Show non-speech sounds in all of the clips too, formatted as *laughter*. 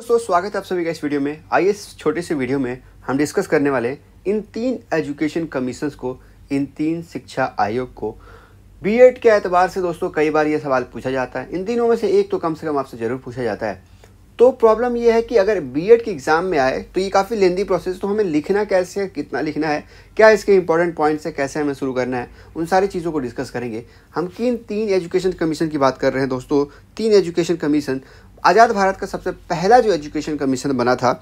दोस्तों स्वागत है आप सभी का इस वीडियो में। आइए इस छोटे से वीडियो में हम डिस्कस करने वाले इन तीन एजुकेशन कमीशंस को, इन तीन शिक्षा आयोग को। बीएड के एतबार से दोस्तों, कई बार ये सवाल पूछा जाता है। इन तीनों में से एक तो कम से कम आपसे ज़रूर पूछा जाता है। तो प्रॉब्लम ये है कि अगर बीएड के एग्ज़ाम में आए तो ये काफ़ी लेंदी प्रोसेस तो हमें लिखना कैसे है, कितना लिखना है, क्या इसके इंपॉर्टेंट पॉइंट्स है, कैसे हमें शुरू करना है, उन सारी चीज़ों को डिस्कस करेंगे। हम किन तीन एजुकेशन कमीशन की बात कर रहे हैं दोस्तों? तीन एजुकेशन कमीशन आज़ाद भारत का सबसे पहला जो एजुकेशन कमीशन बना था,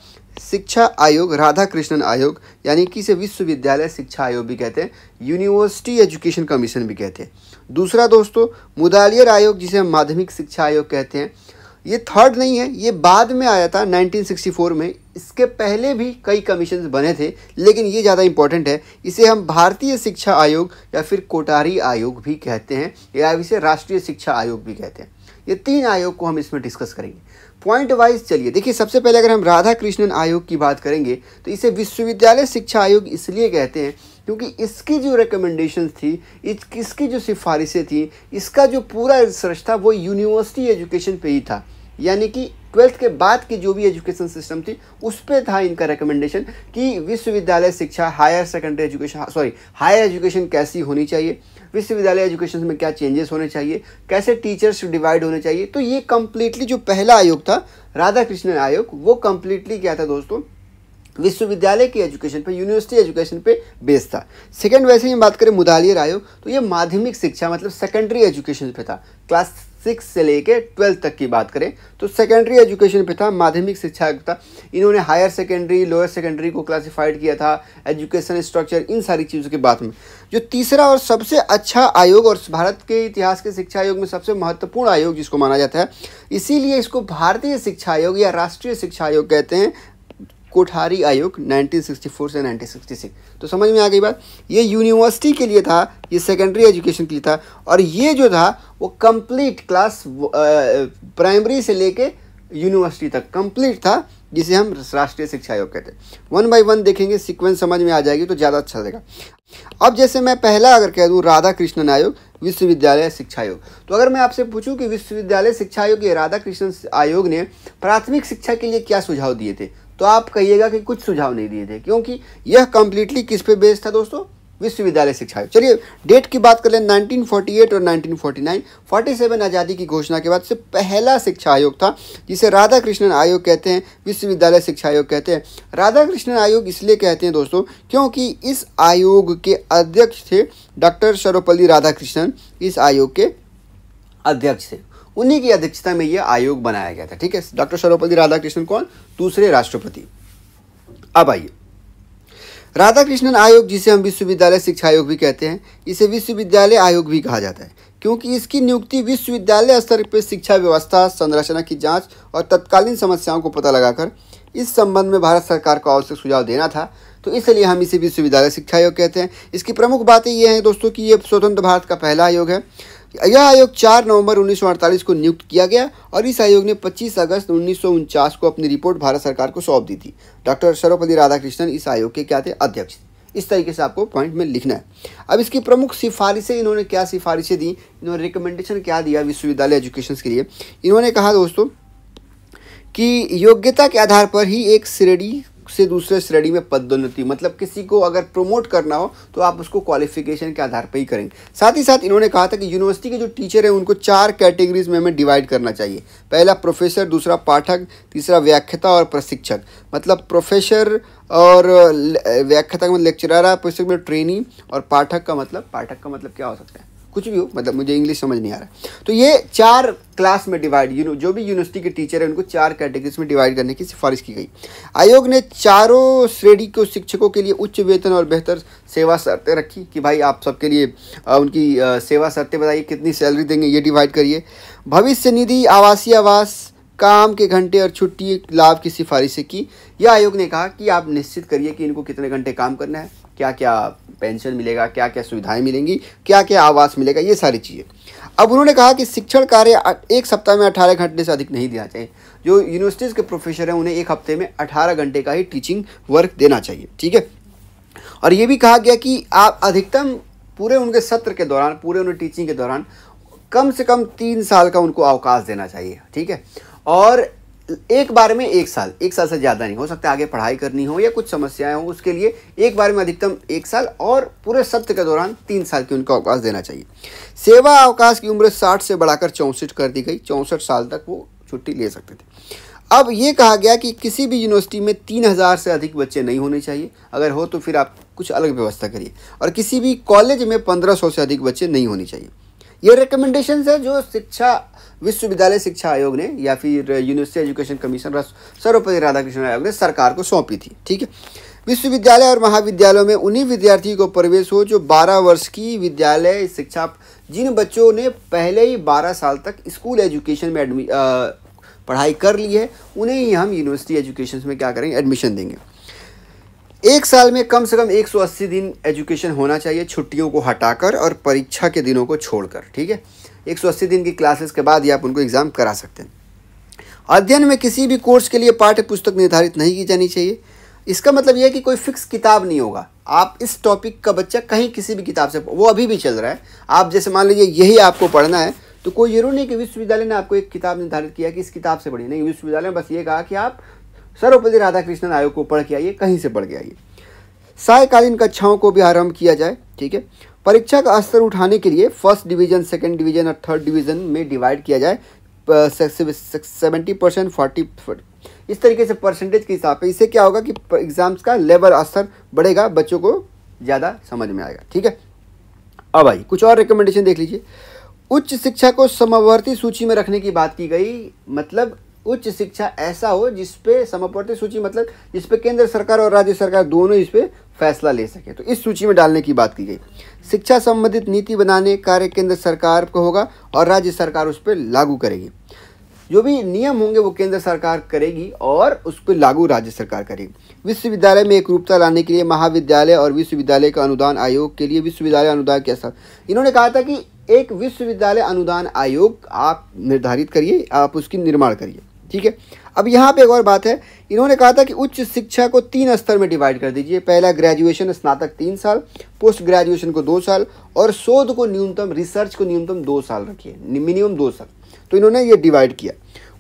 शिक्षा आयोग राधा कृष्णन आयोग, यानी कि इसे विश्वविद्यालय शिक्षा आयोग भी कहते हैं, यूनिवर्सिटी एजुकेशन कमीशन भी कहते हैं। दूसरा दोस्तों, मुदालियर आयोग, जिसे हम माध्यमिक शिक्षा आयोग कहते हैं, ये थर्ड नहीं है, ये बाद में आया था 1964 में। इसके पहले भी कई कमीशन बने थे, लेकिन ये ज़्यादा इंपॉर्टेंट है, इसे हम भारतीय शिक्षा आयोग या फिर कोटारी आयोग भी कहते हैं, या इसे राष्ट्रीय शिक्षा आयोग भी कहते हैं। ये तीन आयोग को हम इसमें डिस्कस करेंगे। पॉइंट वाइज चलिए, देखिए, सबसे पहले अगर हम राधा कृष्णन आयोग की बात करेंगे तो इसे विश्वविद्यालय शिक्षा आयोग इसलिए कहते हैं क्योंकि इसकी जो रिकमेंडेशन थी, इस, इसकी जो सिफारिशें थी, इसका जो पूरा रिसर्च था, वो यूनिवर्सिटी एजुकेशन पे ही था। यानी कि ट्वेल्थ के बाद की जो भी एजुकेशन सिस्टम थी, उस पर था इनका रिकमेंडेशन कि विश्वविद्यालय शिक्षा higher secondary education sorry higher education कैसी होनी चाहिए। विश्वविद्यालय एजुकेशन में क्या चेंजेस होने चाहिए? कैसे टीचर्स डिवाइड होने चाहिए? तो ये कम्प्लीटली जो पहला आयोग था राधा कृष्णन आयोग, वो कम्प्लीटली क्या था दोस्तों? विश्वविद्यालय की एजुकेशन पे यूनिवर्सिटी एजुकेशन पे बेस था। सेकेंड वैसे ही बात करें मुदालियर आयोग तो ये माध्यमिक शिक्षा मतलब सेकेंडरी एजुकेशन पे था। क्लास सिक्स से लेके ट्वेल्थ तक की बात करें तो सेकेंडरी एजुकेशन पे था, माध्यमिक शिक्षा था। इन्होंने हायर सेकेंडरी लोअर सेकेंडरी को क्लासिफाइड किया था एजुकेशन स्ट्रक्चर इन सारी चीज़ों के बात में। जो तीसरा और सबसे अच्छा आयोग और भारत के इतिहास के शिक्षा आयोग में सबसे महत्वपूर्ण आयोग जिसको माना जाता है, इसीलिए इसको भारतीय शिक्षा आयोग या राष्ट्रीय शिक्षा आयोग कहते हैं, कोठारी आयोग 1964 से 1966 तो समझ में आ गई बात? ये यूनिवर्सिटी के लिए था, ये सेकेंडरी एजुकेशन के लिए था, और ये जो था, वो कंप्लीट क्लास प्राइमरी से लेके यूनिवर्सिटी तक कंप्लीट था। जिसे हम राष्ट्रीय शिक्षा आयोग कहते हैं। वन बाय वन देखेंगे सीक्वेंस समझ में आ जाएगी तो ज़्यादा अच्छा रहेगा। अब जैसे मैं पहला अगर कह दूँ राधा कृष्णन आयोग, विश्वविद्यालय शिक्षा आयोग। तो अगर मैं आपसे पूछूँ कि विश्वविद्यालय शिक्षा आयोग या राधा कृष्णन आयोग ने प्राथमिक शिक्षा के लिए क्या सुझाव दिए थे तो आप कहिएगा कि कुछ सुझाव नहीं दिए थे, क्योंकि यह कंप्लीटली किस पे बेस्ड था दोस्तों? विश्वविद्यालय शिक्षा आयोग। चलिए डेट की बात कर लें 1948 और 1949 47 आज़ादी की घोषणा के बाद से पहला शिक्षा आयोग था, जिसे राधा कृष्णन आयोग कहते हैं, विश्वविद्यालय शिक्षा आयोग कहते हैं। राधा कृष्णन आयोग इसलिए कहते हैं दोस्तों, क्योंकि इस आयोग के अध्यक्ष थे डॉक्टर सर्वपल्ली राधाकृष्णन, इस आयोग के अध्यक्ष थे। उन्हीं की अध्यक्षता में यह आयोग बनाया गया था, ठीक है? डॉक्टर सर्वपल्ली राधाकृष्णन कौन? दूसरे राष्ट्रपति। अब आइए राधाकृष्णन आयोग, जिसे हम विश्वविद्यालय शिक्षा आयोग भी कहते हैं, इसे विश्वविद्यालय आयोग भी कहा जाता है, क्योंकि इसकी नियुक्ति विश्वविद्यालय स्तर पर शिक्षा व्यवस्था, संरचना की जाँच और तत्कालीन समस्याओं को पता लगाकर इस संबंध में भारत सरकार को आवश्यक सुझाव देना था। तो इसलिए हम इसे विश्वविद्यालय शिक्षा आयोग कहते हैं। इसकी प्रमुख बातें ये हैं दोस्तों कि ये स्वतंत्र भारत का पहला आयोग है। यह आयोग 4 नवंबर 1948 को नियुक्त किया गया और इस आयोग ने 25 अगस्त उन्नीस सौ उनचास को अपनी रिपोर्ट भारत सरकार को सौंप दी थी। डॉक्टर सर्वपल्ली राधाकृष्णन इस आयोग के क्या थे? अध्यक्ष इस तरीके से आपको पॉइंट में लिखना है। अब इसकी प्रमुख सिफारिशें इन्होंने क्या सिफारिशें दी? इन्होंने रिकमेंडेशन क्या दिया विश्वविद्यालय एजुकेशन के लिए? इन्होंने कहा दोस्तों कि योग्यता के आधार पर ही एक श्रेणी से दूसरे श्रेणी में पदोन्नति मतलब किसी को अगर प्रमोट करना हो तो आप उसको क्वालिफिकेशन के आधार पर ही करेंगे। साथ ही साथ इन्होंने कहा था कि यूनिवर्सिटी के जो टीचर हैं, उनको चार कैटेगरीज में हमें डिवाइड करना चाहिए। पहला प्रोफेसर दूसरा पाठक, तीसरा व्याख्याता और प्रशिक्षक। मतलब प्रोफेसर और व्याख्याता का मतलब लेक्चरर प्रशिक्षक में ट्रेनिंग और पाठक का मतलब पाठक का मतलब क्या हो सकता है? कुछ भी हो मतलब मुझे इंग्लिश समझ नहीं आ रहा। तो ये चार क्लास में डिवाइड यू नो जो भी यूनिवर्सिटी के टीचर हैं, उनको चार कैटेगरीज में डिवाइड करने की सिफारिश की गई। आयोग ने चारों श्रेणी को, शिक्षकों के लिए उच्च वेतन और बेहतर सेवा शर्तें रखी कि भाई आप सबके लिए उनकी सेवा शर्तें बताइए, कितनी सैलरी देंगे, ये डिवाइड करिए। भविष्य निधि, आवासीय आवास, काम के घंटे और छुट्टी, लाभ की सिफारिशें की। यह आयोग ने कहा कि आप निश्चित करिए कि इनको कितने घंटे काम करना है। क्या क्या पेंशन मिलेगा क्या क्या सुविधाएँ मिलेंगी क्या क्या आवास मिलेगा, ये सारी चीज़ें। अब उन्होंने कहा कि शिक्षण कार्य एक सप्ताह में अठारह घंटे से अधिक नहीं देना चाहिए जो यूनिवर्सिटीज़ के प्रोफेसर हैं, उन्हें एक हफ़्ते में अठारह घंटे का ही टीचिंग वर्क देना चाहिए, ठीक है? और ये भी कहा गया कि आप अधिकतम पूरे उनके सत्र के दौरान, पूरे उन्हें टीचिंग के दौरान कम से कम तीन साल का उनको अवकाश देना चाहिए, ठीक है? और एक बार में एक साल एक साल से ज़्यादा नहीं, हो सकता आगे पढ़ाई करनी हो या कुछ समस्याएँ हो, उसके लिए एक बार में अधिकतम एक साल और पूरे सत्र के दौरान तीन साल की उनको अवकाश देना चाहिए। सेवा अवकाश की उम्र साठ से बढ़ाकर चौंसठ कर दी गई, चौंसठ साल तक वो छुट्टी ले सकते थे। अब ये कहा गया कि किसी भी यूनिवर्सिटी में तीन हज़ार से अधिक बच्चे नहीं होने चाहिए। अगर हो तो फिर आप कुछ अलग व्यवस्था करिए। और किसी भी कॉलेज में पंद्रह सौ से अधिक बच्चे नहीं होने चाहिए। ये रिकमेंडेशन है जो शिक्षा, विश्वविद्यालय शिक्षा आयोग ने या फिर university education commission Sarvepalli Radhakrishnan आयोग ने सरकार को सौंपी थी, ठीक है? विश्वविद्यालय और महाविद्यालयों में उन्हीं विद्यार्थियों को प्रवेश हो जो 12 वर्ष की विद्यालय शिक्षा, जिन बच्चों ने पहले ही 12 साल तक स्कूल एजुकेशन में एडमि पढ़ाई कर ली है, उन्हें ही हम यूनिवर्सिटी एजुकेशन में क्या करेंगे? एडमिशन देंगे। एक साल में कम से कम 180 दिन एजुकेशन होना चाहिए छुट्टियों को हटाकर और परीक्षा के दिनों को छोड़कर, ठीक है? 180 दिन की क्लासेस के बाद ही आप उनको एग्ज़ाम करा सकते हैं। अध्ययन में किसी भी कोर्स के लिए पाठ्य पुस्तक निर्धारित नहीं की जानी चाहिए। इसका मतलब यह है कि कोई फिक्स किताब नहीं होगा। आप इस टॉपिक का बच्चा कहीं किसी भी किताब से, वो अभी भी चल रहा है। आप जैसे मान लीजिए यही आपको पढ़ना है तो कोई ज़रूर नहीं कि विश्वविद्यालय ने आपको एक किताब निर्धारित किया कि इस किताब से पढ़िए नहीं, विश्वविद्यालय ने बस ये कहा कि आप सर्वपल्ली राधाकृष्णन आयोग को पढ़ के आइए, कहीं से पढ़ के आइए। सायकालीन कक्षाओं को भी आरंभ किया जाए, ठीक है? परीक्षा का स्तर उठाने के लिए फ़र्स्ट डिवीज़न सेकेंड डिवीज़न और थर्ड डिवीज़न में डिवाइड किया जाए सेवेंटी परसेंट फोर्टी इस तरीके से परसेंटेज के हिसाब से, इससे क्या होगा कि एग्ज़ाम्स का लेवल स्तर बढ़ेगा, बच्चों को ज़्यादा समझ में आएगा, ठीक है? अब आई कुछ और रिकमेंडेशन देख लीजिए। उच्च शिक्षा को समवर्ती सूची में रखने की बात की गई मतलब उच्च शिक्षा ऐसा हो जिसपे समवर्ती सूची मतलब जिसपे केंद्र सरकार और राज्य सरकार दोनों इस पर फैसला ले सके। तो इस सूची में डालने की बात की गई। शिक्षा संबंधित नीति बनाने कार्य केंद्र सरकार को होगा और राज्य सरकार उस पर लागू करेगी। जो भी नियम होंगे वो केंद्र सरकार करेगी और उस पर लागू राज्य सरकार करेगी। विश्वविद्यालय में एक रूपता लाने के लिए महाविद्यालय और विश्वविद्यालय का अनुदान आयोग के लिए विश्वविद्यालय अनुदान के साथ। इन्होंने कहा था कि एक विश्वविद्यालय अनुदान आयोग, आप निर्धारित करिए, आप उसकी निर्माण करिए। ठीक है? अब यहाँ पे एक और बात है। इन्होंने कहा था कि उच्च शिक्षा को तीन स्तर में डिवाइड कर दीजिए। पहला ग्रेजुएशन स्नातक तीन साल पोस्ट ग्रेजुएशन को दो साल और शोध को न्यूनतम रिसर्च को न्यूनतम दो साल रखिए। मिनिमम दो साल। तो इन्होंने ये डिवाइड किया।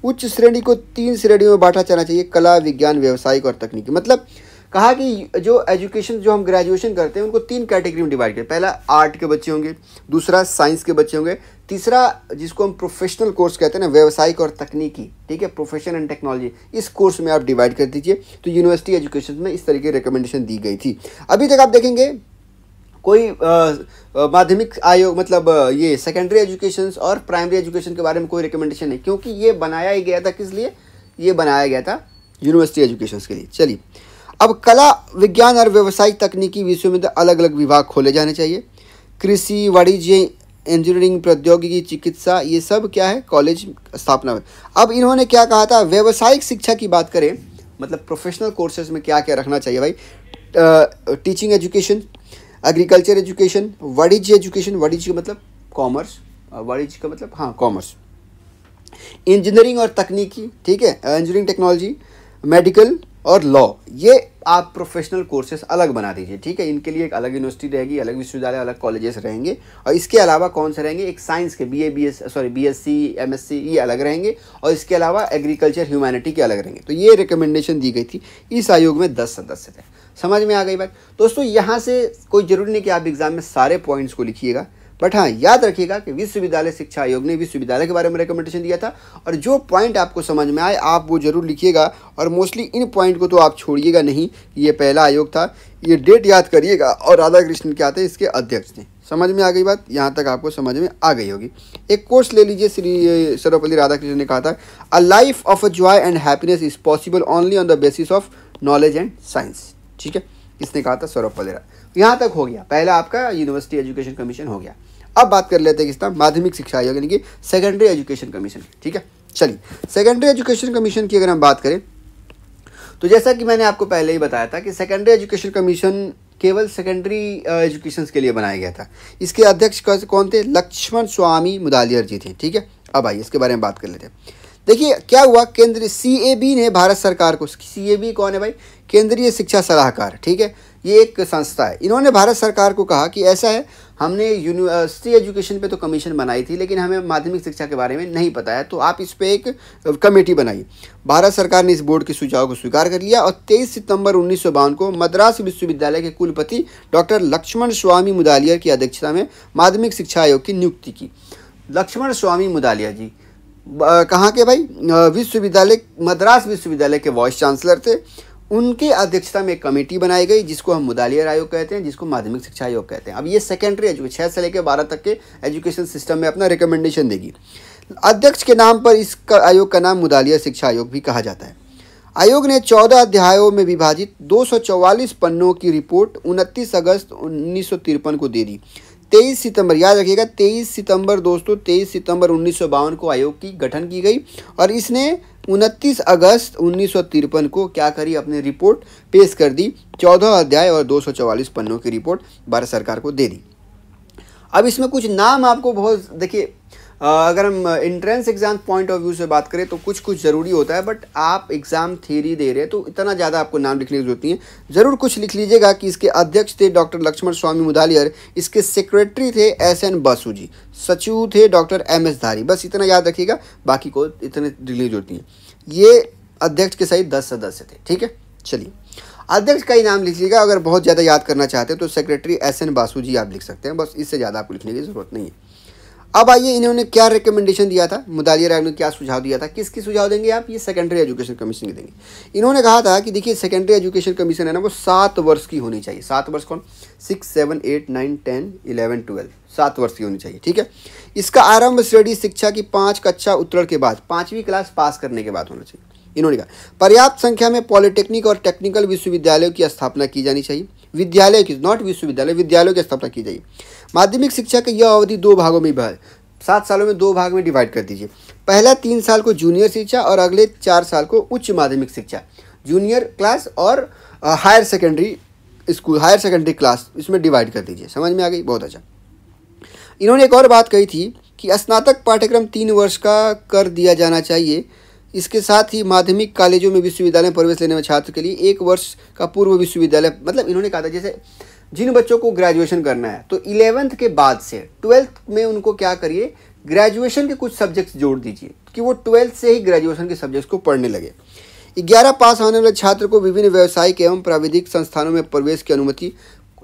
उच्च श्रेणी को तीन श्रेणियों में बांटा जाना चाहिए, कला, विज्ञान, व्यवसायिक और तकनीकी। मतलब कहा कि जो एजुकेशन, जो हम ग्रेजुएशन करते हैं, उनको तीन कैटेगरी में डिवाइड करें। पहला आर्ट के बच्चे होंगे, दूसरा साइंस के बच्चे होंगे, तीसरा, जिसको हम प्रोफेशनल कोर्स कहते हैं ना, व्यवसायिक और तकनीकी, ठीक है प्रोफेशन एंड टेक्नोलॉजी इस कोर्स में आप डिवाइड कर दीजिए। तो यूनिवर्सिटी एजुकेशन में इस तरीके रिकमेंडेशन दी गई थी। अभी तक आप देखेंगे, कोई माध्यमिक आयोग मतलब ये सेकेंडरी एजुकेशन और प्राइमरी एजुकेशन के बारे में कोई रिकमेंडेशन नहीं, क्योंकि ये बनाया ही गया था, किस लिए? ये बनाया गया था यूनिवर्सिटी एजुकेशन के लिए। चलिए अब कला, विज्ञान और व्यवसायिक तकनीकी विषयों में तो अलग अलग विभाग खोले जाने चाहिए। कृषि, वाणिज्य इंजीनियरिंग प्रौद्योगिकी, चिकित्सा, ये सब क्या है? कॉलेज स्थापना में। अब इन्होंने क्या कहा था? व्यवसायिक शिक्षा की बात करें मतलब प्रोफेशनल कोर्सेज में क्या क्या रखना चाहिए भाई? टीचिंग एजुकेशन एग्रीकल्चर एजुकेशन वाणिज्य एजुकेशन वाणिज्य मतलब कॉमर्स वाणिज्य का मतलब हाँ कॉमर्स इंजीनियरिंग और तकनीकी, ठीक है? इंजीनियरिंग टेक्नोलॉजी मेडिकल और लॉ ये आप प्रोफेशनल कोर्सेज अलग बना दीजिए, ठीक है? इनके लिए एक अलग यूनिवर्सिटी रहेगी, अलग विश्वविद्यालय, अलग कॉलेजेस रहेंगे। और इसके अलावा कौन से रहेंगे? एक साइंस के B A B S sorry B S C M S C ये अलग रहेंगे। और इसके अलावा एग्रीकल्चर ह्यूमैनिटी के अलग रहेंगे। तो ये रिकमेंडेशन दी गई थी, इस आयोग में दस सदस्य थे। समझ में आ गई बात? दोस्तों, यहाँ से कोई ज़रूरी नहीं कि आप एग्ज़ाम में सारे पॉइंट्स को लिखिएगा। बट हाँ याद रखिएगा कि विश्वविद्यालय शिक्षा आयोग ने विश्वविद्यालय के बारे में रिकमेंडेशन दिया था और जो पॉइंट आपको समझ में आए, आप वो ज़रूर लिखिएगा और मोस्टली इन पॉइंट को तो आप छोड़िएगा नहीं, ये पहला आयोग था। ये डेट याद करिएगा और राधा कृष्ण क्या थे, इसके अध्यक्ष थे। समझ में आ गई बात? यहाँ तक आपको समझ में आ गई होगी। एक कोर्स ले लीजिए, श्री सर्वपल्ली राधाकृष्ण ने कहा था a life of a joy and happiness is possible only on the basis of knowledge and science ठीक है? इसने कहा था सौरभ यहाँ तक हो गया। पहला आपका यूनिवर्सिटी एजुकेशन कमीशन हो गया। अब बात कर लेते हैं किसका माध्यमिक शिक्षा आयोग, यानी कि सेकेंडरी एजुकेशन कमीशन ठीक है? चलिए सेकेंडरी एजुकेशन कमीशन की अगर हम बात करें तो जैसा कि मैंने आपको पहले ही बताया था कि सेकेंडरी एजुकेशन कमीशन केवल सेकेंडरी एजुकेशन के लिए बनाया गया था। इसके अध्यक्ष कौन थे? लक्ष्मण स्वामी मुदालियर जी थे, ठीक है? अब आइए, इसके बारे में बात कर लेते हैं। देखिए, क्या हुआ? केंद्रीय सीएबी ने भारत सरकार को सीएबी कौन है भाई? केंद्रीय शिक्षा सलाहकार, ठीक है? ये एक संस्था है। इन्होंने भारत सरकार को कहा कि ऐसा है, हमने यूनिवर्सिटी एजुकेशन पे तो कमीशन बनाई थी, लेकिन हमें माध्यमिक शिक्षा के बारे में नहीं पता है तो आप इस पर एक कमेटी बनाई भारत सरकार ने इस बोर्ड के सुझाव को स्वीकार कर लिया और 23 सितंबर उन्नीस को मद्रास विश्वविद्यालय के कुलपति डॉक्टर लक्ष्मण स्वामी मुदालियर की अध्यक्षता में माध्यमिक शिक्षा आयोग की नियुक्ति की। लक्ष्मण स्वामी मुदालिया जी कहाँ के भाई? विश्वविद्यालय, मद्रास विश्वविद्यालय के वाइस चांसलर थे। उनके अध्यक्षता में एक कमेटी बनाई गई, जिसको हम मुदालियर आयोग कहते हैं, जिसको माध्यमिक शिक्षा आयोग कहते हैं। अब ये सेकेंडरी एजुकेशन छः से लेकर बारह तक के एजुकेशन सिस्टम में अपना रिकमेंडेशन देगी। अध्यक्ष के नाम पर इस आयोग का नाम मुदालिया शिक्षा आयोग भी कहा जाता है। आयोग ने चौदह अध्यायों में विभाजित 244 पन्नों की रिपोर्ट 29 अगस्त उन्नीस सौ तिरपन को दे दी। 23 सितंबर, याद रखिएगा 23 सितंबर दोस्तों 23 सितंबर उन्नीस सौ बावन को आयोग की गठन की गई और इसने 29 अगस्त उन्नीस सौ तिरपन को क्या करी? अपनी रिपोर्ट पेश कर दी। 14 अध्याय और 244 पन्नों की रिपोर्ट भारत सरकार को दे दी। अब इसमें कुछ नाम आपको बहुत, देखिए अगर हम entrance exam point of view से बात करें तो कुछ कुछ ज़रूरी होता है बट आप एग्ज़ाम थेरी दे रहे हैं तो इतना ज़्यादा आपको नाम लिखने की ज़रूरत नहीं है। ज़रूर कुछ लिख लीजिएगा कि इसके अध्यक्ष थे डॉक्टर लक्ष्मण स्वामी मुदालियर, इसके सेक्रेटरी थे एस एन बसु जी, सचिव थे डॉक्टर एम एस धारी। बस इतना याद रखिएगा, बाकी को इतने लिखने की ज़रूरत नहीं है। ये अध्यक्ष के सही दस सदस्य थे, ठीक है? चलिए, अध्यक्ष का ही नाम लिखिएगा, अगर बहुत ज़्यादा याद करना चाहते हैं तो secretary S N Basu ji आप लिख सकते हैं, बस इससे ज़्यादा आपको लिखने की ज़रूरत नहीं है। अब आइए इन्होंने क्या रिकमेंडेशन दिया था? मुदालिया राय ने क्या सुझाव दिया था? किसकी सुझाव देंगे आप? ये सेकेंडरी एजुकेशन कमीशन की देंगे। इन्होंने कहा था कि देखिए सेकेंडरी एजुकेशन कमीशन है ना, वो सात वर्ष की होनी चाहिए। सात वर्ष कौन? Six seven eight nine ten eleven twelve सात वर्ष की होनी चाहिए, ठीक है? इसका आरंभ श्रेणी शिक्षा की पाँच कक्षा उत्तरण के बाद, पाँचवीं क्लास पास करने के बाद होना चाहिए। इन्होंने कहा, पर्याप्त संख्या में पॉलिटेक्निक और टेक्निकल विश्वविद्यालयों की स्थापना की जानी चाहिए। विद्यालय की, नॉट विश्वविद्यालय, विद्यालयों की स्थापना की जाएगी। माध्यमिक शिक्षा की यह अवधि दो भागों में विभाग सात सालों में दो भाग में डिवाइड कर दीजिए। पहला, तीन साल को जूनियर शिक्षा और अगले चार साल को उच्च माध्यमिक शिक्षा। जूनियर क्लास और higher secondary school higher secondary class इसमें डिवाइड कर दीजिए। समझ में आ गई? बहुत अच्छा। इन्होंने एक और बात कही थी कि स्नातक पाठ्यक्रम तीन वर्ष का कर दिया जाना चाहिए। इसके साथ ही माध्यमिक कॉलेजों में विश्वविद्यालय में प्रवेश लेने वाले छात्र के लिए एक वर्ष का पूर्व विश्वविद्यालय मतलब इन्होंने कहा था, जैसे जिन बच्चों को ग्रेजुएशन करना है तो इलेवेंथ के बाद से ट्वेल्थ में उनको क्या करिए ग्रेजुएशन के कुछ सब्जेक्ट्स जोड़ दीजिए, कि वो ट्वेल्थ से ही ग्रेजुएशन के सब्जेक्ट्स को पढ़ने लगे। ग्यारह पास होने वाले छात्र को विभिन्न व्यावसायिक एवं प्राविधिक संस्थानों में प्रवेश की अनुमति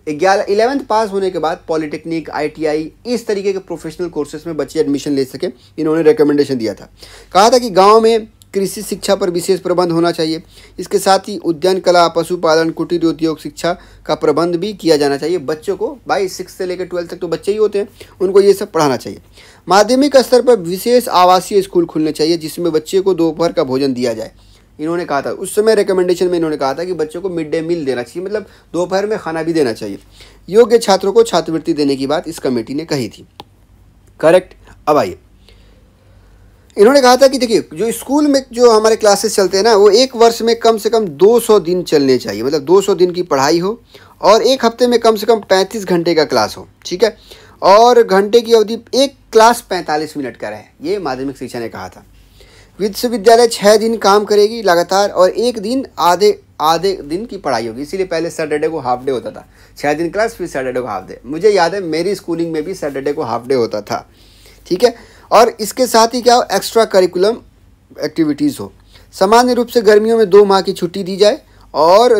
ग्यारह इलेवेंथ पास होने के बाद पॉलिटेक्निक आईटीआई इस तरीके के प्रोफेशनल कोर्सेज में बच्चे एडमिशन ले सके, इन्होंने रिकमेंडेशन दिया था। कहा था कि गाँव में कृषि शिक्षा पर विशेष प्रबंध होना चाहिए। इसके साथ ही उद्यान, कला, पशुपालन, कुटीर उद्योग शिक्षा का प्रबंध भी किया जाना चाहिए। बच्चों को बाई सिक्स से लेकर ट्वेल्थ तक तो बच्चे ही होते हैं, उनको ये सब पढ़ाना चाहिए। माध्यमिक स्तर पर विशेष आवासीय स्कूल खुलने चाहिए, जिसमें बच्चे को दोपहर का भोजन दिया जाए। इन्होंने कहा था। उस समय रिकमेंडेशन में इन्होंने कहा था कि बच्चों को मिड डे मील देना चाहिए मतलब दोपहर में खाना भी देना चाहिए। योग्य छात्रों को छात्रवृत्ति देने की बात इस कमेटी ने कही थी। करेक्ट अब आइए। इन्होंने कहा था कि देखिए, जो स्कूल में जो हमारे क्लासेस चलते हैं ना, वो एक वर्ष में कम से कम 200 दिन चलने चाहिए मतलब 200 दिन की पढ़ाई हो और एक हफ़्ते में कम से कम 35 घंटे का क्लास हो, ठीक है? और घंटे की अवधि एक क्लास 45 मिनट का रहे, ये माध्यमिक शिक्षा ने कहा था। विश्वविद्यालय छः दिन काम करेगी लगातार और एक दिन आधे आधे दिन की पढ़ाई होगी। इसीलिए पहले सैटरडे को हाफ़ डे होता था। छः दिन क्लास फिर सैटरडे को हाफ़ डे मुझे याद है, मेरी स्कूलिंग में भी सैटरडे को हाफ़ डे होता था। ठीक है? और इसके साथ ही क्या हो एक्स्ट्रा करिकुलम एक्टिविटीज़ हो। सामान्य रूप से गर्मियों में दो माह की छुट्टी दी जाए और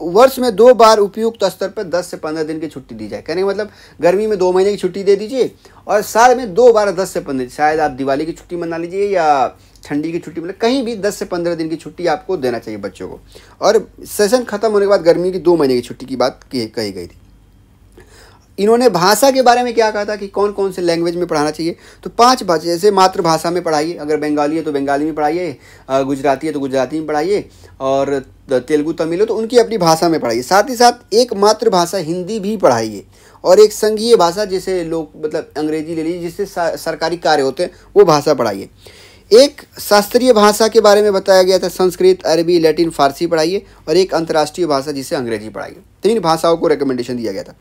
वर्ष में दो बार उपयुक्त स्तर पर 10 से 15 दिन की छुट्टी दी जाए। कहने का मतलब गर्मी में दो महीने की छुट्टी दे दीजिए और साल में दो बार 10 से 15 शायद आप दिवाली की छुट्टी मना लीजिए या ठंडी की छुट्टी मतलब कहीं भी 10 से 15 दिन की छुट्टी आपको देना चाहिए बच्चों को। और सेशन खत्म होने के बाद गर्मी की दो महीने की छुट्टी की बात कही गई थी। इन्होंने भाषा के बारे में क्या कहा था कि कौन कौन से लैंग्वेज में पढ़ाना चाहिए? तो पाँच भाषा, जैसे मातृभाषा में पढ़ाइए, अगर बंगाली है तो बंगाली में पढ़ाइए गुजराती है तो गुजराती में पढ़ाइए, और तेलुगु, तमिल हो तो उनकी अपनी भाषा में पढ़ाइए। साथ ही साथ एक मातृभाषा हिंदी भी पढ़ाइए, और एक संघीय भाषा, जैसे लोग मतलब अंग्रेज़ी ले लीजिए, जिससे सरकारी कार्य होते हैं, वो भाषा पढ़ाइए। एक शास्त्रीय भाषा के बारे में बताया गया था संस्कृत अरबी लैटिन फारसी पढ़ाइए और एक अंतर्राष्ट्रीय भाषा जिसे अंग्रेज़ी पढ़ाइए। तीन भाषाओं को रिकमेंडेशन दिया गया था।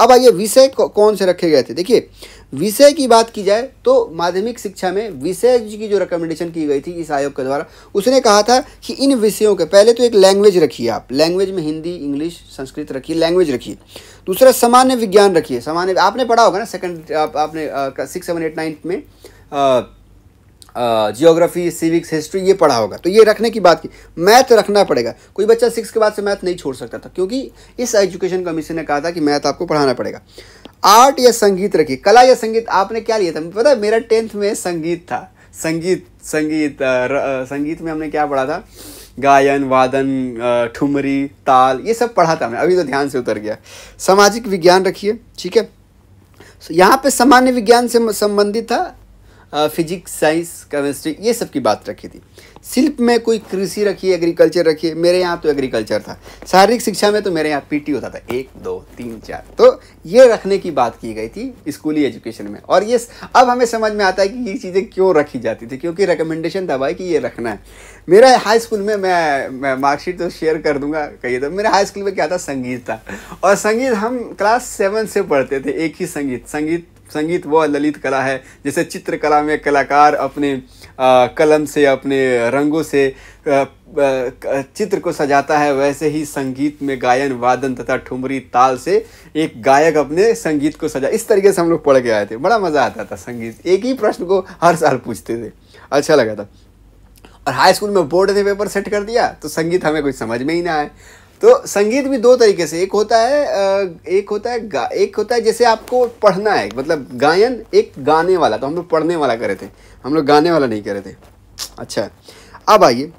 अब आइए विषय कौन से रखे गए थे? देखिए विषय की बात की जाए तो माध्यमिक शिक्षा में विषय की जो रिकमेंडेशन की गई थी इस आयोग के द्वारा उसने कहा था कि इन विषयों के पहले तो एक लैंग्वेज रखिए आप। लैंग्वेज में हिंदी इंग्लिश संस्कृत रखिए लैंग्वेज रखिए। दूसरा सामान्य विज्ञान रखिए। सामान्य आपने पढ़ा होगा ना सेकंड आप, आपने सिक्स सेवन एट नाइन्थ में आ, जियोग्राफी सिविक्स हिस्ट्री ये पढ़ा होगा। तो ये रखने की बात की मैथ रखना पड़ेगा। कोई बच्चा सिक्स के बाद से मैथ नहीं छोड़ सकता था क्योंकि इस एजुकेशन कमीशन ने कहा था कि मैथ आपको पढ़ाना पड़ेगा। आर्ट या संगीत रखिए। कला या संगीत आपने क्या लिया था? पता है मेरा टेंथ में संगीत था। संगीत संगीत र, संगीत में हमने क्या पढ़ा था? गायन वादन ठुमरी ताल ये सब पढ़ा था मैं अभी तो ध्यान से उतर गया। सामाजिक विज्ञान रखिए ठीक है? यहाँ पे सामान्य विज्ञान से संबंधित था। फिजिक्स साइंस केमिस्ट्री ये सब की बात रखी थी। शिल्प में कोई कृषि रखी एग्रीकल्चर रखी, मेरे यहाँ तो एग्रीकल्चर था। शारीरिक शिक्षा में तो मेरे यहाँ पीटी होता था। एक, दो, तीन, चार। तो ये रखने की बात की गई थी स्कूली एजुकेशन में। और ये अब हमें समझ में आता है कि ये चीज़ें क्यों रखी जाती थी, क्योंकि रिकमेंडेशन था भाई कि ये रखना है। मेरा हाई स्कूल में मैं मैं मार्कशीट तो शेयर कर दूँगा, कहिए तो। मेरे हाई स्कूल में क्या था? संगीत था। और संगीत हम क्लास सेवन से पढ़ते थे, एक ही संगीत। संगीत संगीत वह ललित कला है जैसे चित्रकला में कलाकार अपने आ, कलम से अपने रंगों से आ, आ, चित्र को सजाता है वैसे ही संगीत में गायन वादन तथा ठुमरी ताल से एक गायक अपने संगीत को सजा इस तरीके से हम लोग पढ़ के आए थे। बड़ा मज़ा आता था संगीत। एक ही प्रश्न को हर साल पूछते थे। अच्छा लगा था। और हाई स्कूल में बोर्ड ने पेपर सेट कर दिया तो संगीत हमें कुछ समझ में ही ना आए। तो संगीत भी दो तरीके से, एक होता है एक होता है गा, एक होता है जैसे आपको पढ़ना है मतलब गायन एक गाने वाला तो हम लोग पढ़ने वाला करे थे, हम लोग गाने वाला नहीं करे थे। अच्छा अब आइए।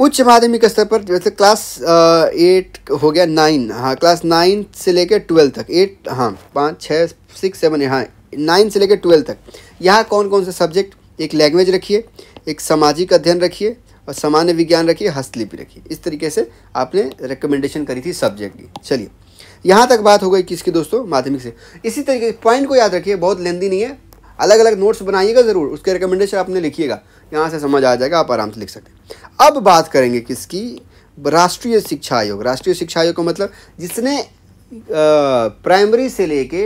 उच्च माध्यमिक स्तर पर जैसे क्लास एट हो गया नाइन हाँ क्लास नाइन से लेकर ट्वेल्थ तक एट हाँ पाँच छः सिक्स सेवन हाँ नाइन से लेकर ट्वेल्थ तक, यहाँ कौन कौन से सब्जेक्ट एक लैंग्वेज रखिए, एक सामाजिक अध्ययन रखिए और सामान्य विज्ञान रखिए, हस्तलिपि रखिए। इस तरीके से आपने रिकमेंडेशन करी थी सब्जेक्ट की। चलिए, यहाँ तक बात हो गई किसकी दोस्तों? माध्यमिक से। इसी तरीके पॉइंट को याद रखिए, बहुत लेंदी नहीं है। अलग अलग नोट्स बनाइएगा ज़रूर, उसके रिकमेंडेशन आपने लिखिएगा। यहाँ से समझ आ जाएगा, आप आराम से लिख सकते हैं। अब बात करेंगे किसकी? राष्ट्रीय शिक्षा आयोग। राष्ट्रीय शिक्षा आयोग का मतलब जिसने प्राइमरी से लेके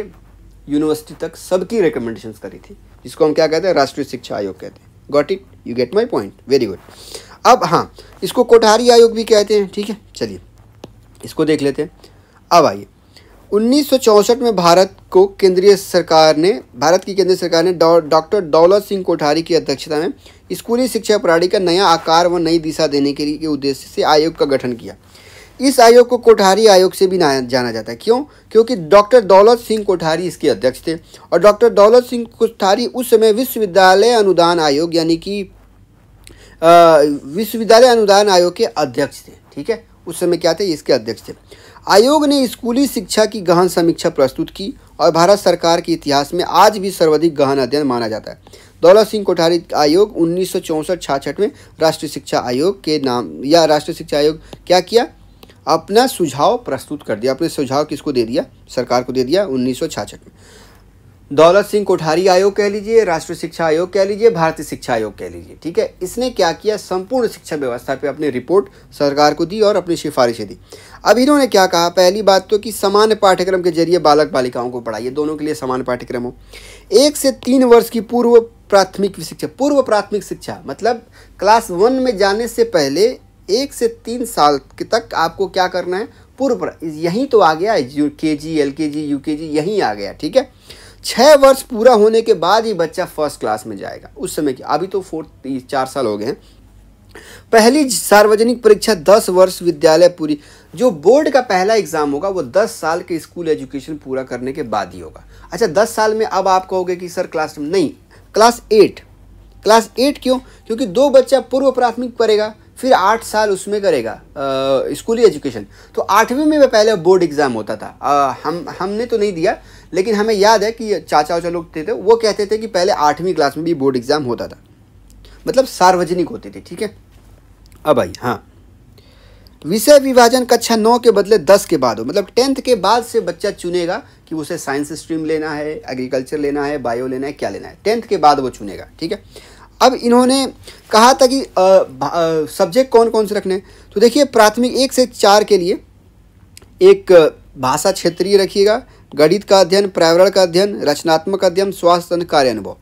यूनिवर्सिटी तक सबकी रिकमेंडेशन करी थी, जिसको हम क्या कहते हैं? राष्ट्रीय शिक्षा आयोग कहते हैं। Got it you get my point very good अब हाँ इसको कोठारी आयोग भी कहते हैं, ठीक है? चलिए, इसको देख लेते हैं। अब आइए। उन्नीस सौ चौंसठ में भारत को केंद्रीय सरकार ने, भारत की केंद्रीय सरकार ने डॉक्टर दौलत सिंह कोठारी की अध्यक्षता में स्कूली शिक्षा प्रणाली का नया आकार व नई दिशा देने के लिए उद्देश्य से आयोग का गठन किया। इस आयोग को कोठारी आयोग से भी जाना जाता है। क्यों? क्योंकि डॉक्टर दौलत सिंह कोठारी इसके अध्यक्ष थे और डॉक्टर दौलत सिंह कोठारी उस समय विश्वविद्यालय अनुदान आयोग, यानी कि विश्वविद्यालय अनुदान आयोग के अध्यक्ष थे, ठीक है? उस समय क्या थे? इसके अध्यक्ष थे। आयोग ने स्कूली शिक्षा की गहन समीक्षा प्रस्तुत की और भारत सरकार के इतिहास में आज भी सर्वाधिक गहन अध्ययन माना जाता है। दौलत सिंह कोठारी आयोग उन्नीस सौ चौंसठ में राष्ट्रीय शिक्षा आयोग के नाम या राष्ट्रीय शिक्षा आयोग क्या किया? अपना सुझाव प्रस्तुत कर दिया, अपने सुझाव किसको दे दिया? सरकार को दे दिया उन्नीस सौ छियासठ में। दौलत सिंह कोठारी आयोग कह लीजिए, राष्ट्रीय शिक्षा आयोग कह लीजिए, भारतीय शिक्षा आयोग कह लीजिए, ठीक है? इसने क्या किया? संपूर्ण शिक्षा व्यवस्था पे अपनी रिपोर्ट सरकार को दी और अपनी सिफारिशें दी। अब इन्होंने क्या कहा? पहली बात तो कि समान पाठ्यक्रम के ज़रिए बालक बालिकाओं को पढ़ाइए, दोनों के लिए समान पाठ्यक्रम हो। एक से तीन वर्ष की पूर्व प्राथमिक शिक्षा, पूर्व प्राथमिक शिक्षा मतलब क्लास वन में जाने से पहले एक से तीन साल तक आपको क्या करना है? पूर्व यहीं तो आ गया के जी, एल के जी, यू के जी, यहीं आ गया, ठीक है? छः वर्ष पूरा होने के बाद ही बच्चा फ़र्स्ट क्लास में जाएगा। उस समय की अभी तो फोर्थ चार साल हो गए हैं। पहली सार्वजनिक परीक्षा दस वर्ष विद्यालय पूरी जो बोर्ड का पहला एग्ज़ाम होगा वो दस साल के स्कूल एजुकेशन पूरा करने के बाद ही होगा। अच्छा दस साल में अब आप कहोगे कि सर क्लास नहीं क्लास एट क्लास एट क्यों? क्योंकि दो बच्चा पूर्व प्राथमिक पढ़ेगा फिर आठ साल उसमें करेगा स्कूली एजुकेशन तो आठवीं में पहले बोर्ड एग्ज़ाम होता था। आ, हम हमने तो नहीं दिया लेकिन हमें याद है कि चाचा वाचा लोग थे, थे वो कहते थे कि पहले आठवीं क्लास में भी बोर्ड एग्ज़ाम होता था। मतलब सार्वजनिक होते थे ठीक है? अब आई हाँ। विषय विभाजन कक्षा नौ के बदले दस के बाद हो। मतलब टेंथ के बाद से बच्चा चुनेगा कि उसे साइंस स्ट्रीम लेना है एग्रीकल्चर लेना है बायो लेना है क्या लेना है। टेंथ के बाद वो चुनेगा ठीक है? अब इन्होंने कहा था कि सब्जेक्ट कौन कौन से रखने तो देखिए प्राथमिक एक से चार के लिए एक भाषा क्षेत्रीय रखिएगा गणित का अध्ययन, पर्यावरण का अध्ययन, रचनात्मक अध्ययन, स्वास्थ्य कार्य अनुभव।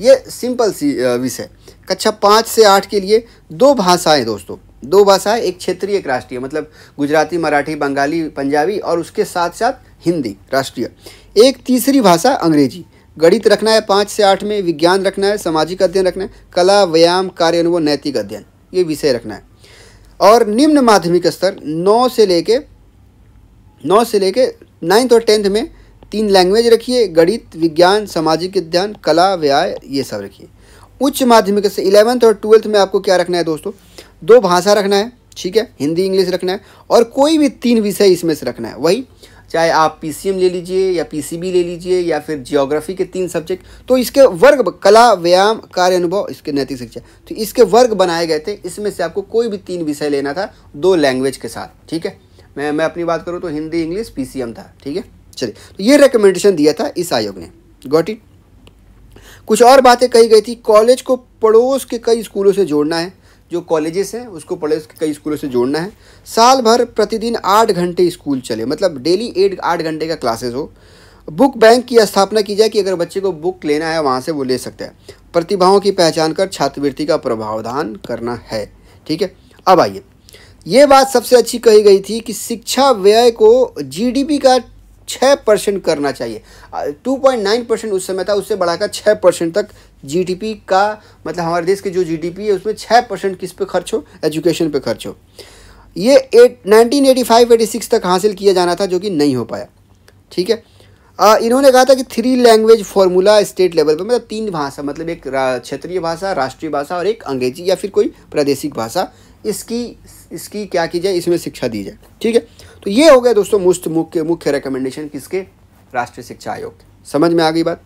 ये सिंपल सी विषय। कक्षा पाँच से आठ के लिए दो भाषाएँ दोस्तों। दो भाषाएँ, एक क्षेत्रीय, एक राष्ट्रीय। मतलब गुजराती, मराठी, बंगाली, पंजाबी और उसके साथ साथ हिंदी, राष्ट्रीय। एक तीसरी भाषा, अंग्रेज़ी। गणित रखना है पाँच से आठ में, विज्ञान रखना है, सामाजिक अध्ययन रखना है, कला, व्यायाम, कार्य अनुभव, नैतिक अध्ययन। ये विषय रखना है। और निम्न माध्यमिक स्तर नौ से लेके, नौ से लेके नाइन्थ और टेंथ में तीन लैंग्वेज रखिए, गणित, विज्ञान, सामाजिक अध्ययन कला, व्याय, ये सब रखिए। उच्च माध्यमिक से इलेवंथ और ट्वेल्थ में आपको क्या रखना है दोस्तों? दो भाषा रखना है, ठीक है? हिंदी, इंग्लिश रखना है और कोई भी तीन विषय इसमें से रखना है। वही, चाहे आप पीसीएम ले लीजिए या पीसीबी ले लीजिए या फिर जियोग्राफी के तीन सब्जेक्ट तो इसके वर्ग, कला, व्यायाम, कार्य, अनुभव, इसके नैतिक शिक्षा। तो इसके वर्ग बनाए गए थे, इसमें से आपको कोई भी तीन विषय लेना था, दो लैंग्वेज के साथ, ठीक है? मैं मैं अपनी बात करूँ तो हिंदी, इंग्लिश, पीसीएम था, ठीक है? चलिए तो ये रिकमेंडेशन दिया था इस आयोग ने। गॉट इट कुछ और बातें कही गई थी। कॉलेज को पड़ोस के कई स्कूलों से जोड़ना है। जो कॉलेजेस हैं, उसको पड़ोस के कई स्कूलों से जोड़ना है। साल भर प्रतिदिन आठ घंटे स्कूल चले। मतलब डेली एट आठ घंटे का क्लासेस हो। बुक बैंक की स्थापना की जाए कि अगर बच्चे को बुक लेना है, वहाँ से वो ले सकते हैं। प्रतिभाओं की पहचान कर छात्रवृत्ति का प्रभावधान करना है, ठीक है? अब आइए। ये बात सबसे अच्छी कही गई थी कि शिक्षा व्यय को जीडीपी का छः परसेंट करना चाहिए। टू पॉइंट नाइन परसेंट उस समय था उससे बढ़ाकर छः परसेंट तक जीडीपी का मतलब हमारे देश के जो जीडीपी है उसमें छः परसेंट किस पे खर्च हो? एजुकेशन पे खर्च हो। ये eight nineteen eighty five eighty six तक हासिल किया जाना था जो कि नहीं हो पाया। ठीक है? आ, इन्होंने कहा था कि three language formula state level पर मतलब तीन भाषा मतलब एक क्षेत्रीय भाषा राष्ट्रीय भाषा और एक अंग्रेज़ी या फिर कोई प्रादेशिक भाषा इसकी इसकी क्या की जाए, इसमें शिक्षा दी जाए। ठीक है? तो ये हो गया दोस्तों मुस्त, मुख्य मुख्य रिकमेंडेशन किसके राष्ट्रीय शिक्षा आयोग समझ में आ गई बात?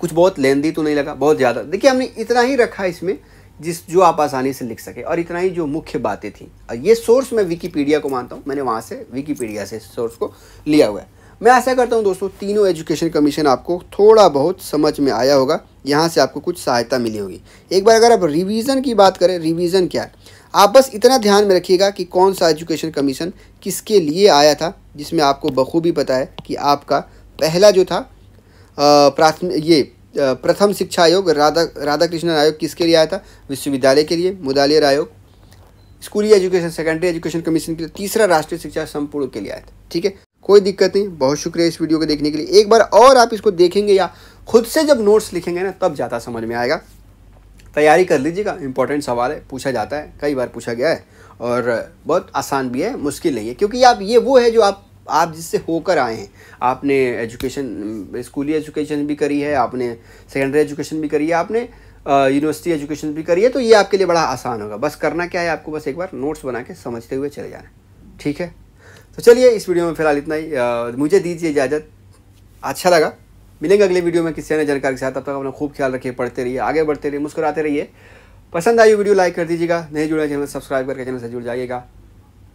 कुछ बहुत लेंदी तो नहीं लगा, बहुत ज़्यादा। देखिए, हमने इतना ही रखा इसमें, जिस, जो आप आसानी से लिख सके, और इतना ही जो मुख्य बातें थी। और ये सोर्स मैं विकीपीडिया को मानता हूँ, मैंने वहाँ से विकीपीडिया से सोर्स को लिया हुआ है। मैं आशा करता हूँ दोस्तों, तीनों एजुकेशन कमीशन आपको थोड़ा बहुत समझ में आया होगा। यहाँ से आपको कुछ सहायता मिली होगी। एक बार अगर आप रिवीजन की बात करें रिवीजन क्या है? आप बस इतना ध्यान में रखिएगा कि कौन सा एजुकेशन कमीशन किसके लिए आया था, जिसमें आपको बखूबी पता है कि आपका पहला जो था प्राथमिक ये प्रथम शिक्षा आयोग, राधा राधा कृष्णन आयोग किसके लिए आया था? विश्वविद्यालय के लिए मुदालियर आयोग। स्कूली एजुकेशन सेकेंडरी एजुकेशन कमीशन के लिए, तीसरा राष्ट्रीय शिक्षा संपूर्ण के लिए आया था। ठीक है? कोई दिक्कत नहीं, बहुत शुक्रिया इस वीडियो को देखने के लिए। एक बार और आप इसको देखेंगे या खुद से जब नोट्स लिखेंगे ना तब ज़्यादा समझ में आएगा। तैयारी कर लीजिएगा इंपॉर्टेंट सवाल है पूछा जाता है कई बार पूछा गया है और बहुत आसान भी है मुश्किल नहीं है क्योंकि आप ये वो है जो आप आप जिससे होकर आए हैं। आपने एजुकेशन स्कूली एजुकेशन भी करी है आपने सेकेंडरी एजुकेशन भी करी है आपने यूनिवर्सिटी एजुकेशन भी करी है तो ये आपके लिए बड़ा आसान होगा। बस करना क्या है आपको बस एक बार नोट्स बना के समझते हुए चले जाना ठीक है? तो चलिए इस वीडियो में फ़िलहाल इतना ही। आ, मुझे दीजिए इजाज़त। अच्छा लगा। मिलेंगे अगले वीडियो में किसी अन्य जानकारी के साथ। तब तक अपना खूब ख्याल रखिए, पढ़ते रहिए, आगे बढ़ते रहिए, मुस्कुराते रहिए। पसंद आई वीडियो लाइक कर दीजिएगा। नहीं जुड़ा चैनल सब्सक्राइब करके चैनल से जुड़ जाइएगा।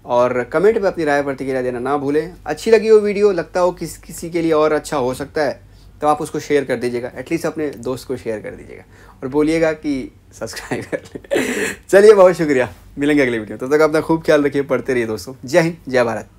और कमेंट में अपनी राय प्रतिक्रिया देना ना भूलें। अच्छी लगी वो वीडियो, लगता हो किस, किसी के लिए और अच्छा हो सकता है तो आप उसको शेयर कर दीजिएगा। एटलीस्ट अपने दोस्त को शेयर कर दीजिएगा। और बोलिएगा कि सब्सक्राइब कर ले। *laughs* चलिए, बहुत शुक्रिया। मिलेंगे अगले वीडियो तब तो तक अपना खूब ख्याल रखिए, पढ़ते रहिए दोस्तों। जय हिंद, जय भारत।